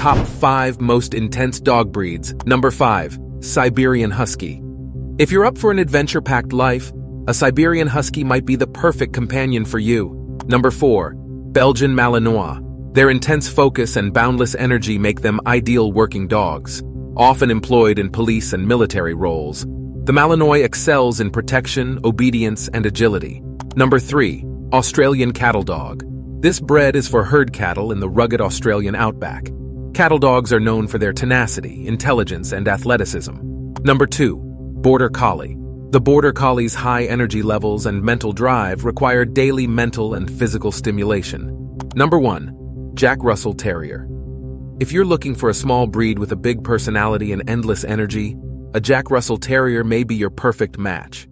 Top 5 Most Intense Dog Breeds Number 5. Siberian Husky If you're up for an adventure-packed life, a Siberian Husky might be the perfect companion for you. Number 4. Belgian Malinois Their intense focus and boundless energy make them ideal working dogs, often employed in police and military roles. The Malinois excels in protection, obedience, and agility. Number 3. Australian Cattle Dog This bred is for herd cattle in the rugged Australian outback. Cattle dogs are known for their tenacity, intelligence, and athleticism. Number 2. Border Collie The Border Collie's high energy levels and mental drive require daily mental and physical stimulation. Number 1. Jack Russell Terrier If you're looking for a small breed with a big personality and endless energy, a Jack Russell Terrier may be your perfect match.